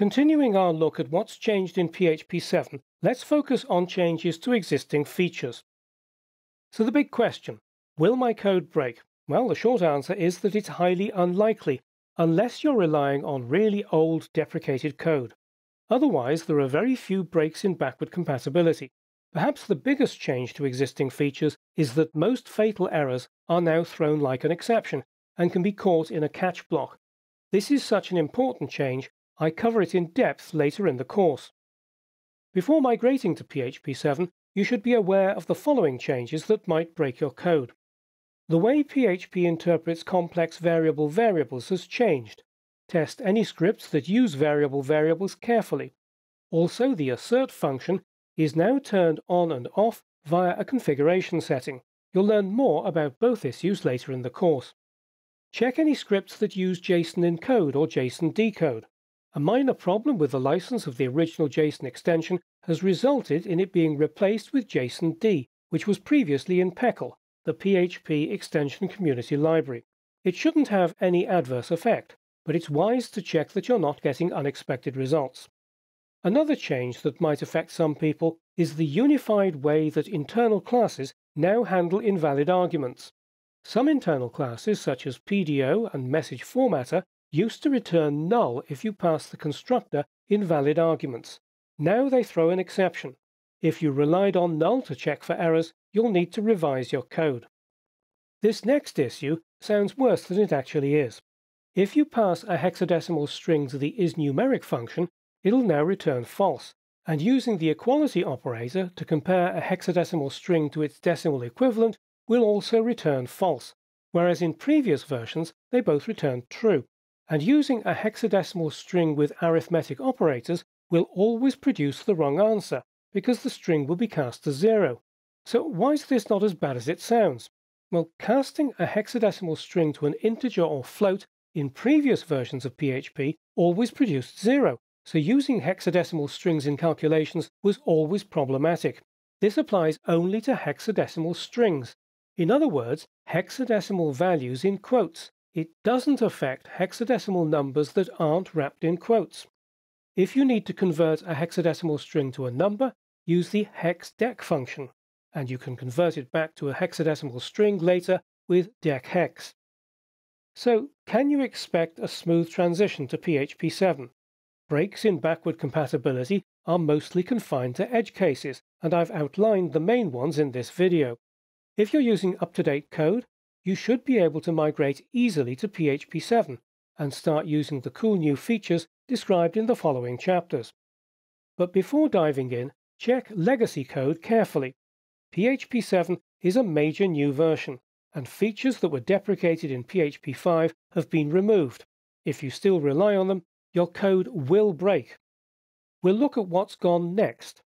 Continuing our look at what's changed in PHP 7, let's focus on changes to existing features. So the big question, will my code break? Well, the short answer is that it's highly unlikely, unless you're relying on really old deprecated code. Otherwise, there are very few breaks in backward compatibility. Perhaps the biggest change to existing features is that most fatal errors are now thrown like an exception and can be caught in a catch block. This is such an important change I cover it in depth later in the course. Before migrating to PHP 7, you should be aware of the following changes that might break your code. The way PHP interprets complex variable variables has changed. Test any scripts that use variable variables carefully. Also, the assert function is now turned on and off via a configuration setting. You'll learn more about both issues later in the course. Check any scripts that use JSON encode or JSON decode. A minor problem with the license of the original JSON extension has resulted in it being replaced with JSON-D, which was previously in PECL, the PHP Extension Community Library. It shouldn't have any adverse effect, but it's wise to check that you're not getting unexpected results. Another change that might affect some people is the unified way that internal classes now handle invalid arguments. Some internal classes, such as PDO and Message Formatter, used to return null if you pass the constructor invalid arguments. Now they throw an exception. If you relied on null to check for errors, you'll need to revise your code. This next issue sounds worse than it actually is. If you pass a hexadecimal string to the isNumeric function, it'll now return false, and using the equality operator to compare a hexadecimal string to its decimal equivalent will also return false, whereas in previous versions they both returned true and using a hexadecimal string with arithmetic operators will always produce the wrong answer, because the string will be cast to zero. So why is this not as bad as it sounds? Well, casting a hexadecimal string to an integer or float in previous versions of PHP always produced zero, so using hexadecimal strings in calculations was always problematic. This applies only to hexadecimal strings. In other words, hexadecimal values in quotes, it doesn't affect hexadecimal numbers that aren't wrapped in quotes. If you need to convert a hexadecimal string to a number, use the hexdec function, and you can convert it back to a hexadecimal string later with dechex. So, can you expect a smooth transition to PHP 7? Breaks in backward compatibility are mostly confined to edge cases, and I've outlined the main ones in this video. If you're using up-to-date code, you should be able to migrate easily to PHP 7 and start using the cool new features described in the following chapters. But before diving in, check legacy code carefully. PHP 7 is a major new version, and features that were deprecated in PHP 5 have been removed. If you still rely on them, your code will break. We'll look at what's gone next,